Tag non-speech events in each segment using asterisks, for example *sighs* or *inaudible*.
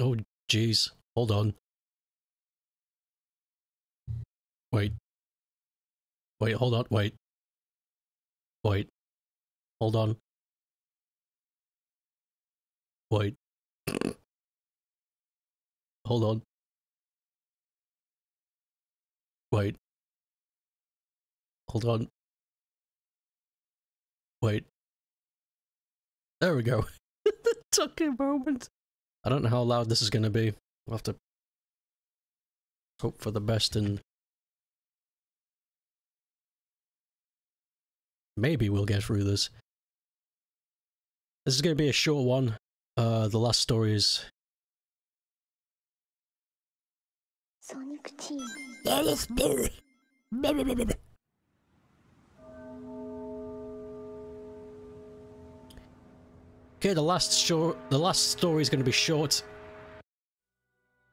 Oh, jeez. Hold on. Wait. Wait, hold on. Wait. Wait. Hold on. Wait. hold on. Wait. Hold on. Wait. There we go. *laughs* Took a moment. I don't know how loud this is going to be. We'll have to hope for the best and maybe we'll get through this. This is going to be a short one. Uh, the last story is Sonic Team. Okay, the last short, the last story is going to be short,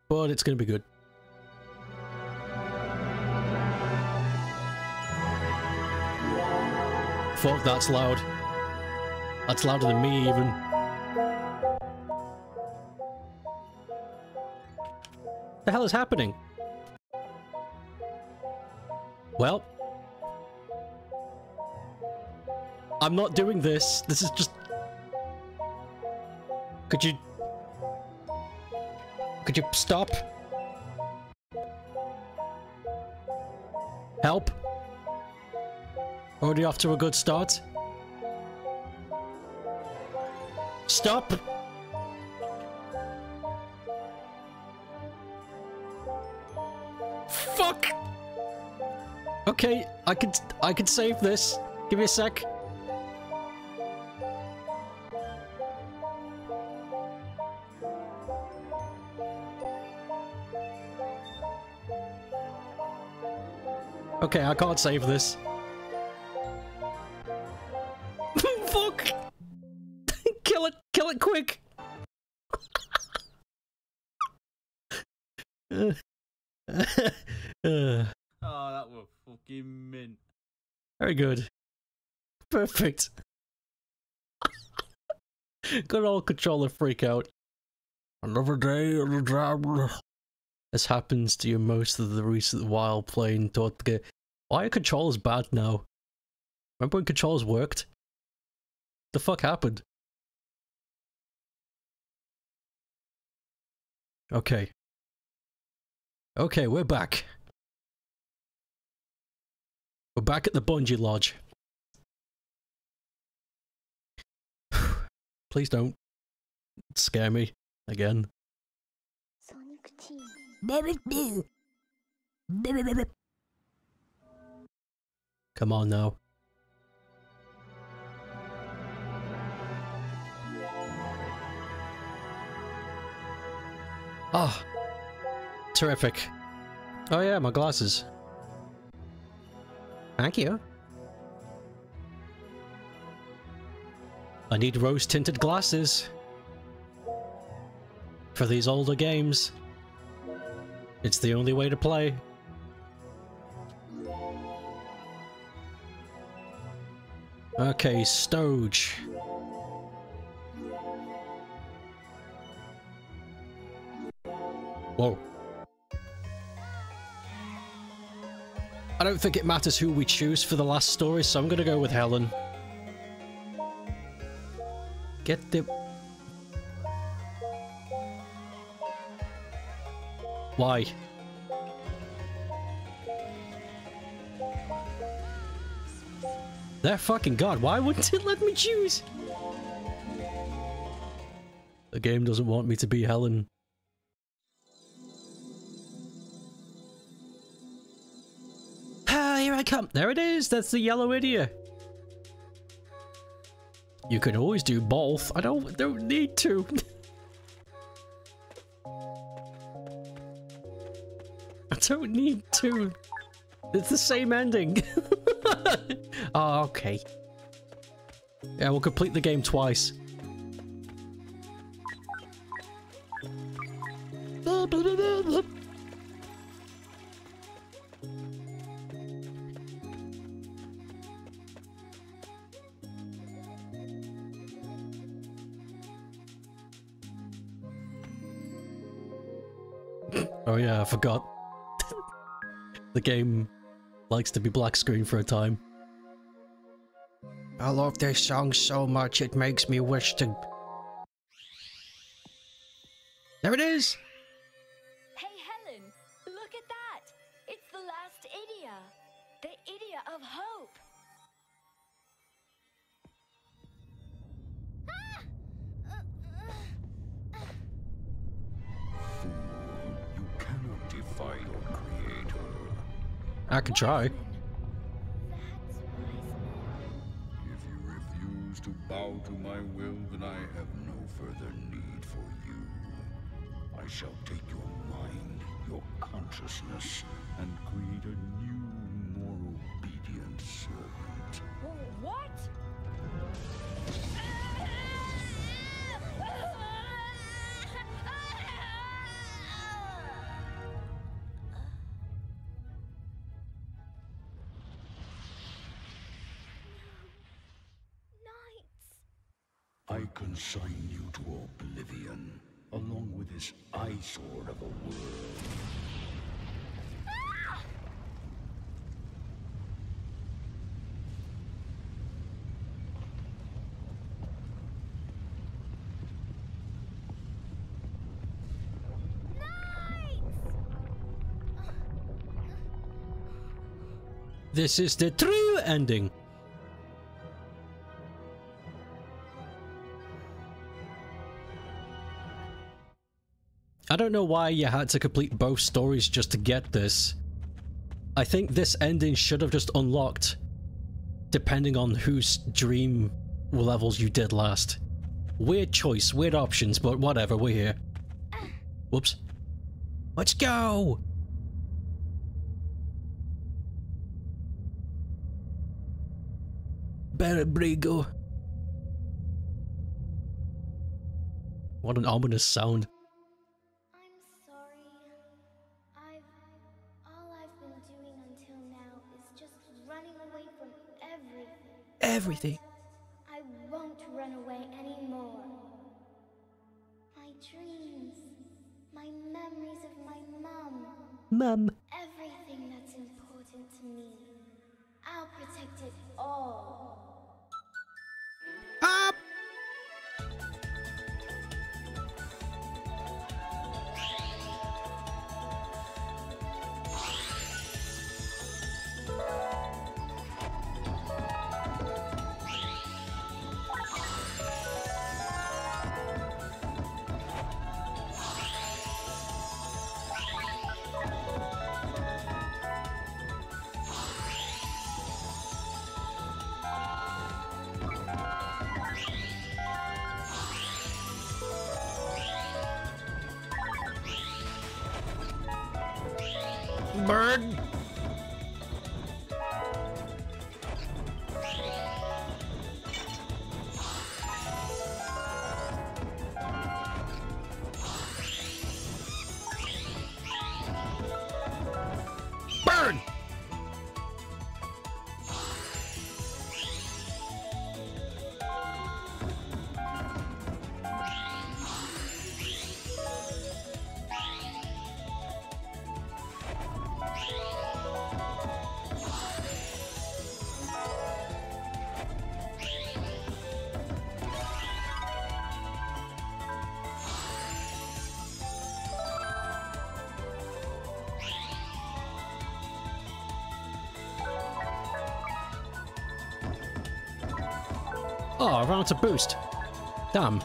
but it's going to be good. Fuck, that's loud. That's louder than me, even. The hell is happening? Well, I'm not doing this. This is just could you... Could you stop? Help? Already off to a good start? Stop! Fuck! Okay, I could I could save this. Give me a sec. Okay, I can't save this. *laughs* Fuck! *laughs* kill it! Kill it quick! Oh, that was fucking mint. very good. Perfect. *laughs* Good old controller freak out. Another day the job. This happens to you most of the recent while playing game. Why are controllers bad now? Remember when controllers worked? The fuck happened? Okay. Okay, we're back. We're back at the Bungee Lodge. *sighs* Please don't scare me again. Sonic Team. Come on now. Ah, terrific. Oh yeah, my glasses. Thank you. I need rose-tinted glasses for these older games. It's the only way to play. Okay, Stoge. Whoa. I don't think it matters who we choose for the last story, so I'm gonna go with Helen. Get the... Why? That fucking god, why wouldn't it let me choose? The game doesn't want me to be Helen. Ah, here I come. There it is. That's the yellow idiot. You could always do both. I don't don't need to. *laughs* I don't need to. It's the same ending. *laughs* *laughs* oh, okay. Yeah, we'll complete the game twice. *laughs* Oh yeah, I forgot. *laughs* the game likes to be black screen for a time. I love this song so much it makes me wish to... There it is! Hey, Helen, look at that! It's the last Ideya! The Ideya of Hope! Fool, you cannot defy your creator. I can try. Bow to my will, then I have no further need for you. I shall take your mind, your consciousness, and create a new, more obedient servant. What? Consign you to oblivion, along with this eyesore of a world. This is the true ending. Don't know why you had to complete both stories just to get this. I think this ending should have just unlocked depending on whose dream levels you did last. Weird choice, weird options, but whatever, we're here. Whoops. Let's go! Barabrigo. What an ominous sound. Everything. I won't run away anymore. My dreams, my memories of my mom, Mum. Bird. Ran out boost. Damn.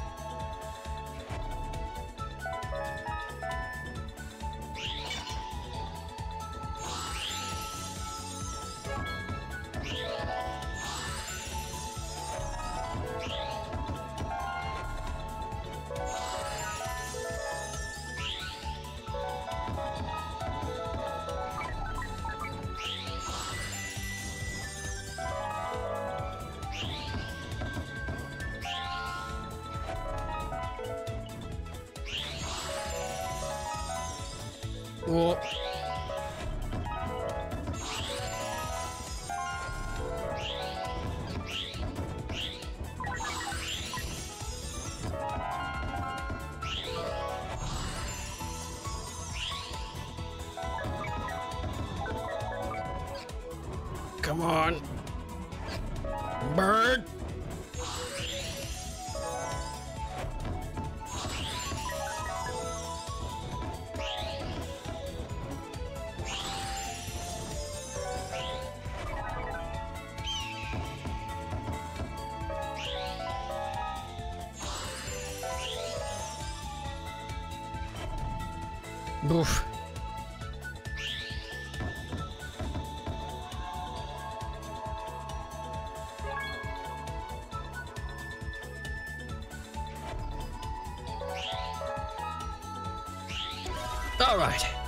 Come on. All right.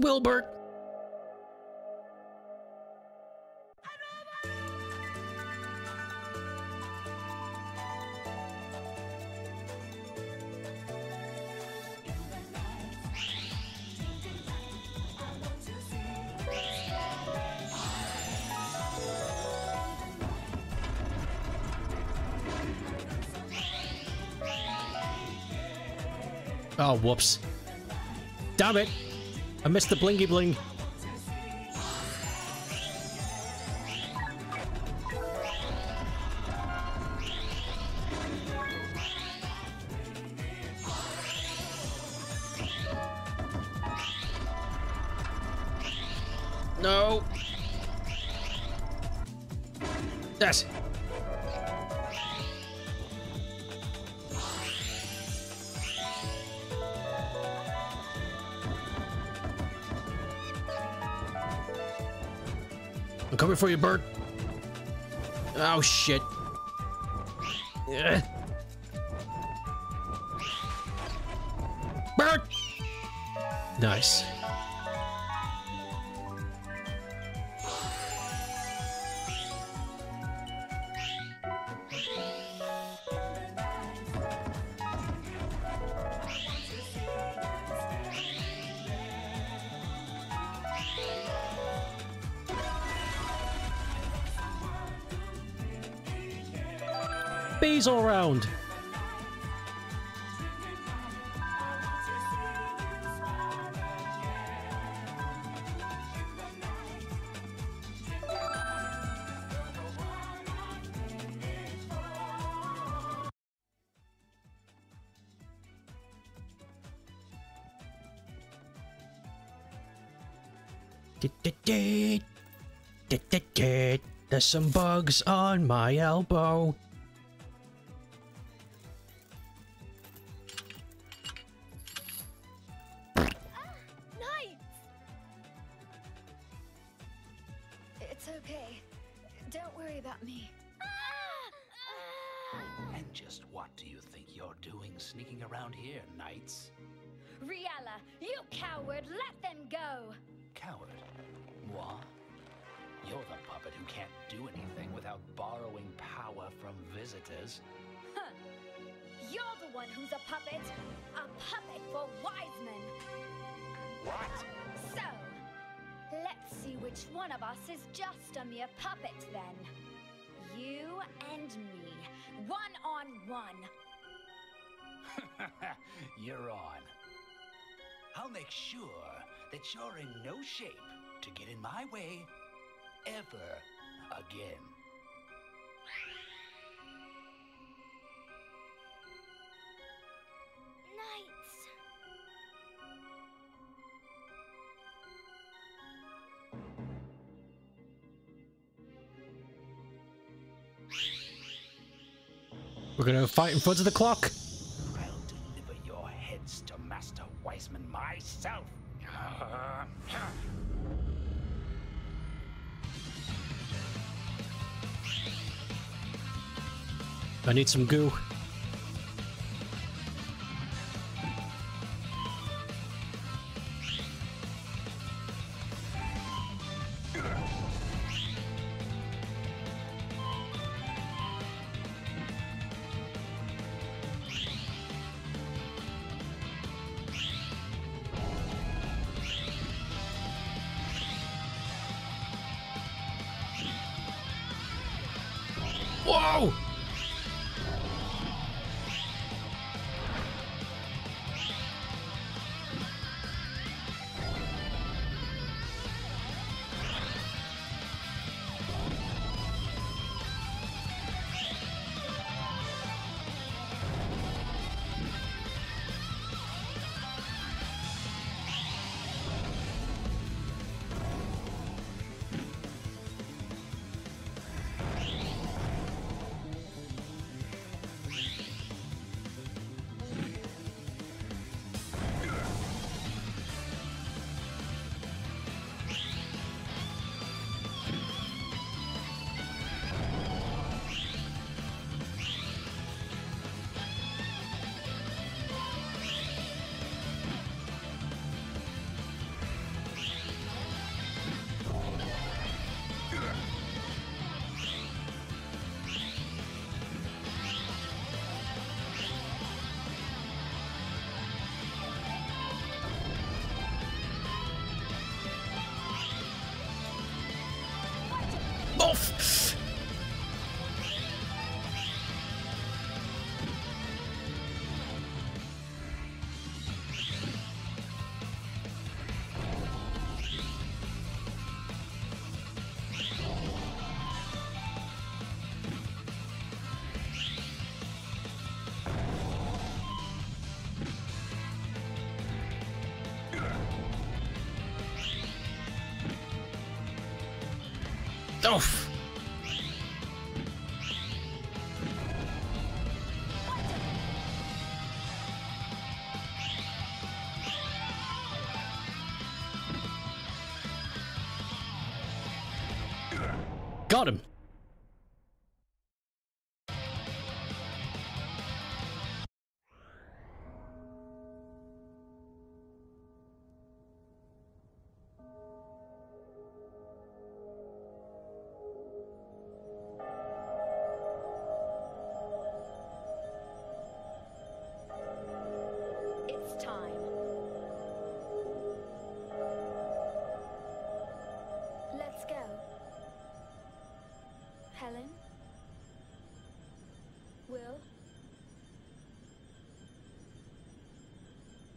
Wilbert. Oh, whoops. Damn it. I missed the blingy bling. No. That's coming for you, Bert. Oh, shit. Ugh. Bert! Nice. There's some bugs on my elbow. Mere puppet then. You and me, one on one. you're on. I'll make sure that you're in no shape to get in my way ever again. We're gonna fight in front of the clock. I'll deliver your heads to Master Wiseman myself. I need some goo. Oh!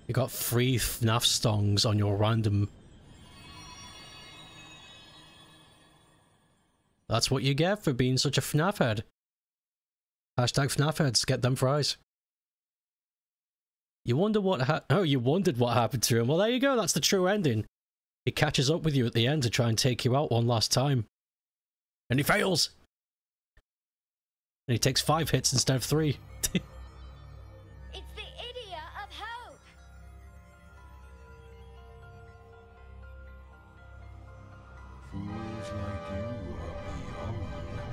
You got three FNAF songs on your random. That's what you get for being such a FNAF head. Hashtag FNAF heads, get them fries. You wonder what ha- oh, you wondered what happened to him. Well, there you go, that's the true ending. He catches up with you at the end to try and take you out one last time. And he fails! And he takes five hits instead of three. Like you are beyond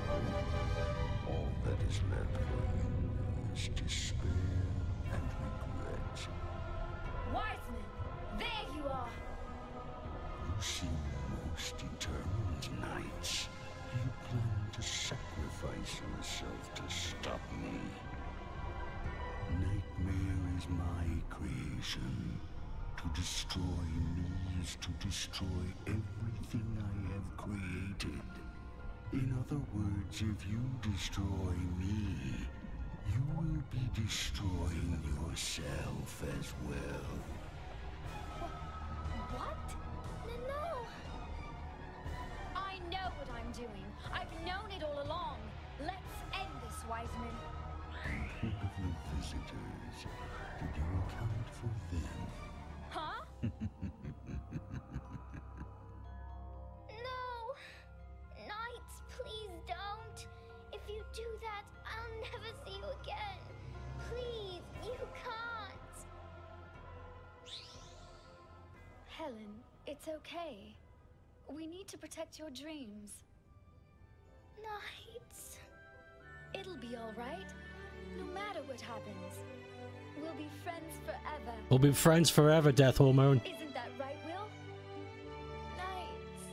hope. All that is left for you is despair and regret. Wiseman! There you are! You seem most determined, Nights. You plan to sacrifice yourself to stop me. Nightmare is my creation. To destroy me is to destroy everything I have created. In other words, if you destroy me, you will be destroying yourself as well. What? No, no. I know what I'm doing. I've known it all along. Let's end this, Wiseman. Think of your visitors. Did you account for them? No! Nights, please don't! If you do that, I'll never see you again. Please, you can't! Helen, it's okay. We need to protect your dreams. Nights. It'll be alright. No matter what happens. We'll be friends forever. We'll be friends forever, Death Hormone. Isn't that right, Will? Nights.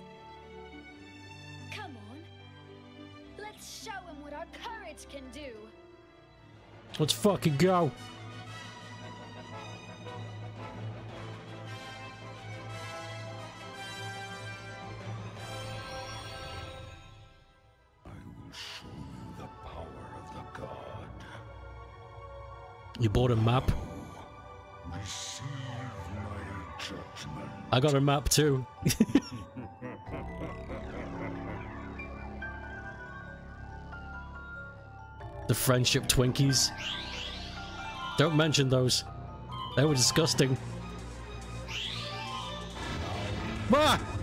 Come on. Let's show him what our courage can do. Let's fucking go. Bought a map? I got a map too. *laughs* the friendship Twinkies. Don't mention those. They were disgusting. Ah!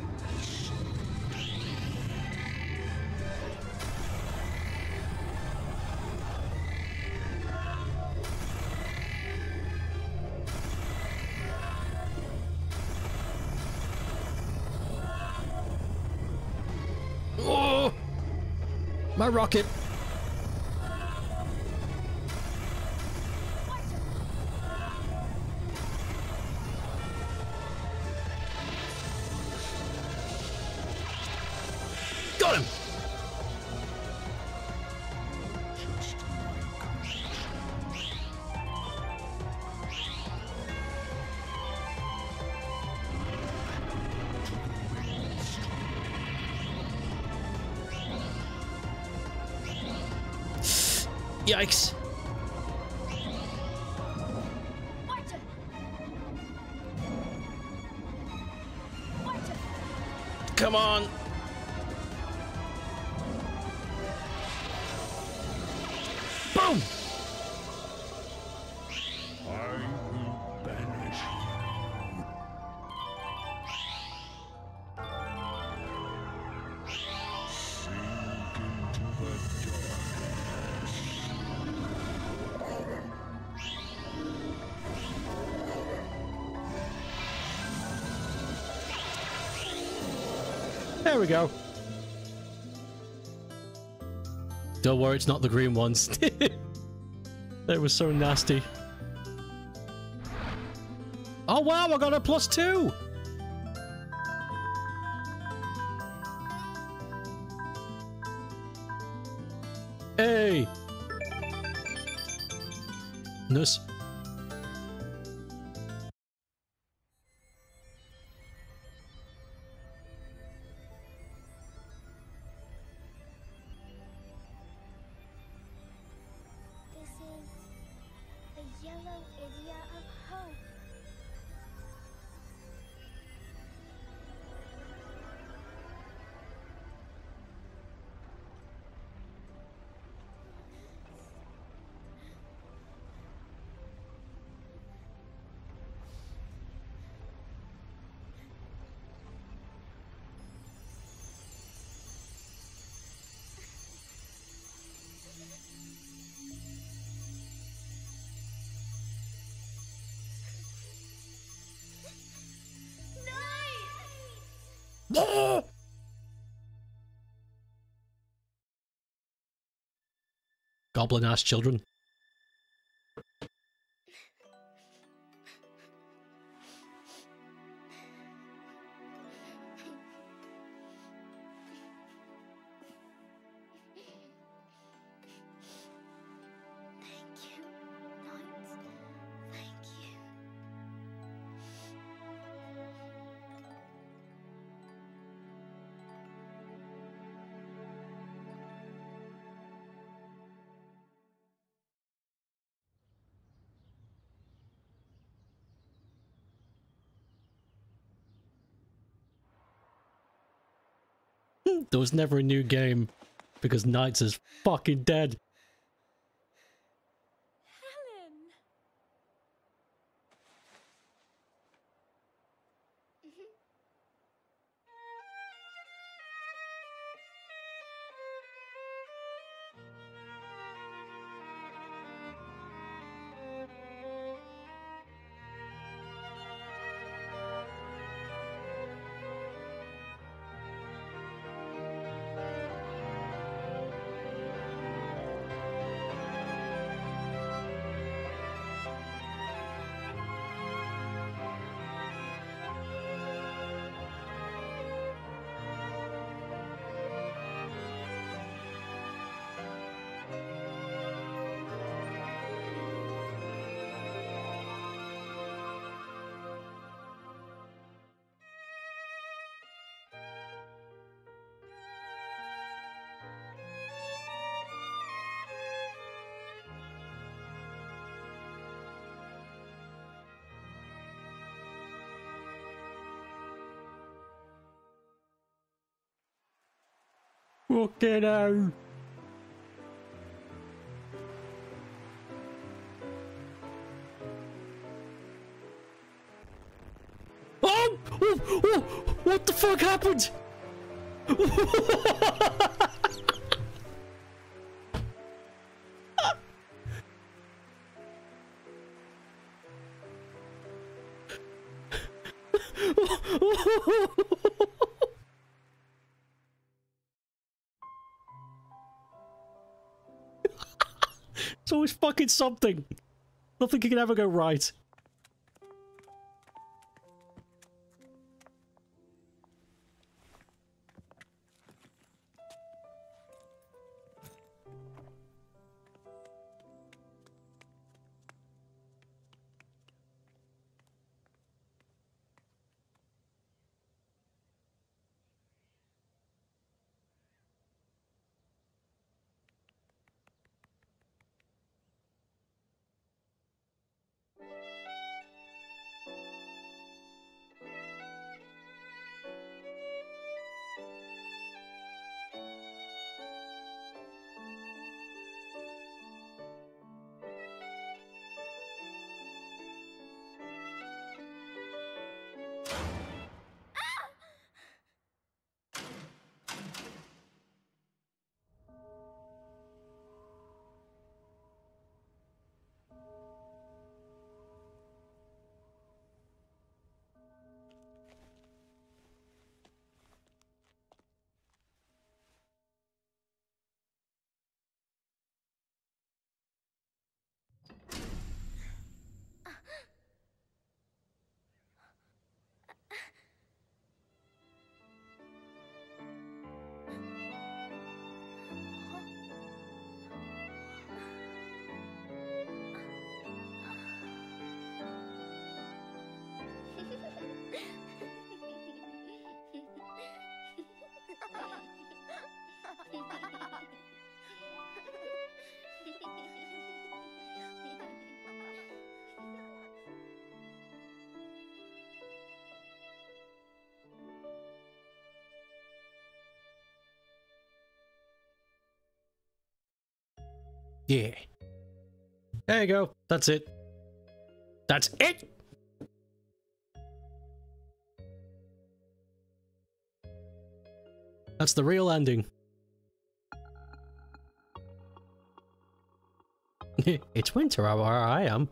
My rocket! Yikes! Come on! There we go. Don't worry, it's not the green ones. *laughs* they were so nasty. Oh wow, I got a plus two! Hey! Nice. Goblin ass children. There was never a new game because Nights is fucking dead. Fucking hell. Oh! oh! Oh! What the fuck happened? *laughs* fucking something. Nothing can ever go right. Yeah. There you go. That's it. That's it! That's the real ending. *laughs* it's winter where I am.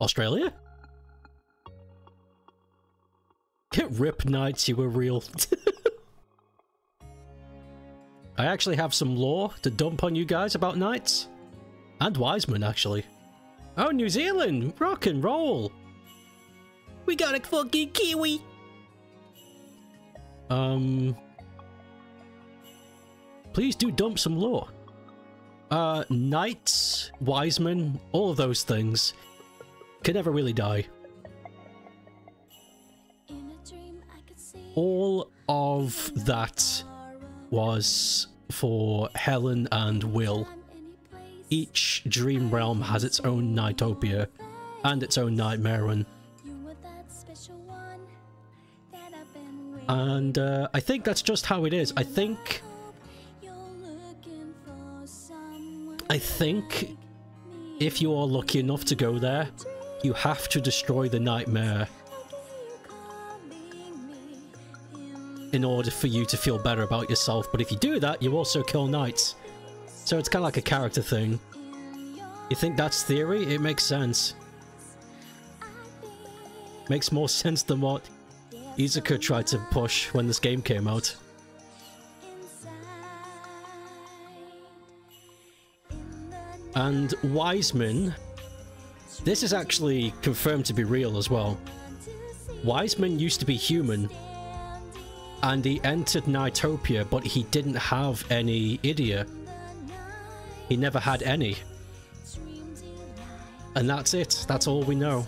Australia? Get rip nights, you were real. *laughs* I actually have some lore to dump on you guys about Nights. And Wiseman, actually. Oh, New Zealand! Rock and roll! We got a fucking Kiwi! Um... Please do dump some lore. Uh, Nights, Wiseman, all of those things can never really die. All of that was for Helen and Will. Each dream realm has its own Nightopia and its own Nightmaren. And uh, I think that's just how it is. I think... I think if you are lucky enough to go there, you have to destroy the Nightmare in order for you to feel better about yourself. But if you do that, you also kill Nights. So it's kind of like a character thing. You think that's theory? It makes sense. Makes more *laughs* sense than what Iizuka tried to push when this game came out. And Wiseman, this is actually confirmed to be real as well. Wiseman used to be human, and he entered Nightopia, but he didn't have any Ideya. He never had any. And that's it. That's all we know.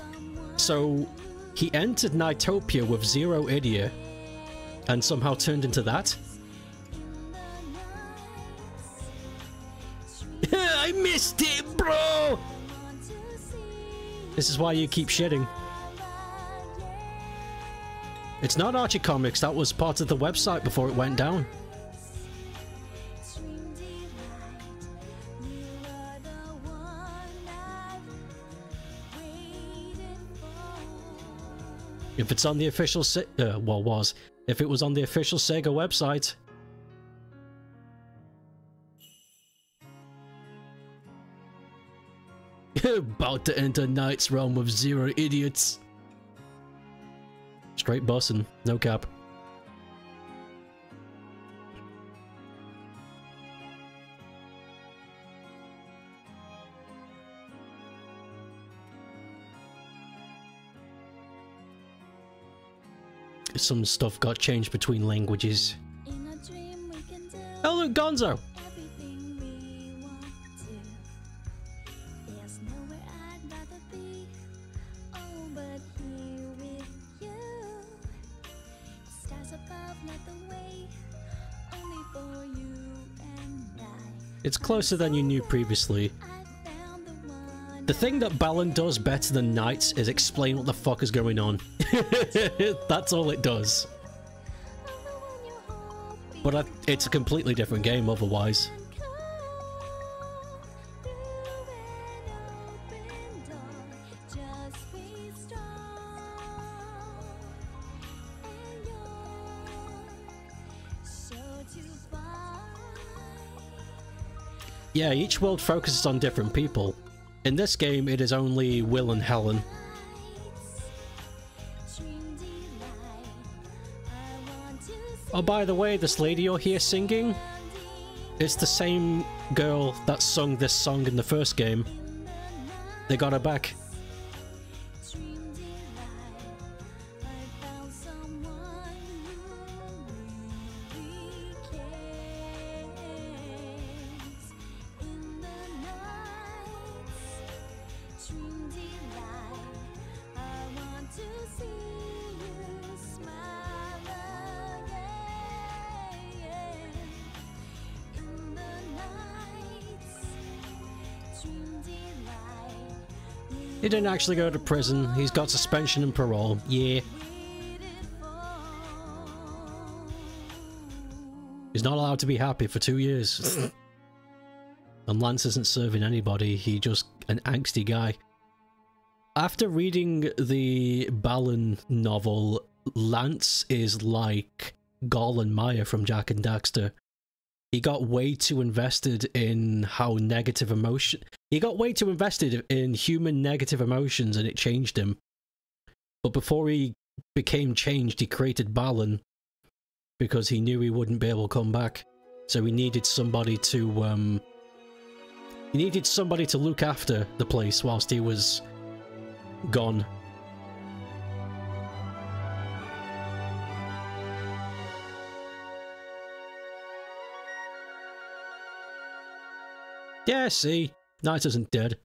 So, he entered Nightopia with zero Ideya, and somehow turned into that? *laughs* I missed it, bro! This is why you keep shitting. It's not Archie Comics, that was part of the website before it went down. If it's on the official Se uh, well was, if it was on the official Sega website. *laughs* About to enter Nights' realm with zero idiots. Straight bussin', no cap. Some stuff got changed between languages. Oh look, Gonzo! It's closer than you knew previously. The thing that Balan does better than Nights is explain what the fuck is going on. *laughs* That's all it does. But I, it's a completely different game otherwise. Yeah, each world focuses on different people. In this game, it is only Will and Helen. Oh, by the way, this lady you're here singing, it's the same girl that sung this song in the first game. They got her back. Didn't actually go to prison. He's got suspension and parole. Yeah. He's not allowed to be happy for two years. *laughs* And Lance isn't serving anybody, he just an angsty guy. After reading the Balan novel, Lance is like Gol and Maia from Jak and Daxter. He got way too invested in how negative emotion. He got way too invested in human negative emotions and it changed him. But before he became changed, he created Balan because he knew he wouldn't be able to come back. So he needed somebody to, um, he needed somebody to look after the place whilst he was gone. Yeah, see? Night isn't dead.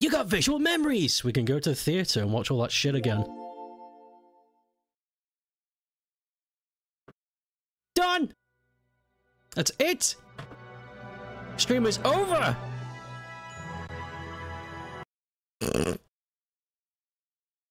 You got visual memories! We can go to the theatre and watch all that shit again. Done! That's it! Stream is over!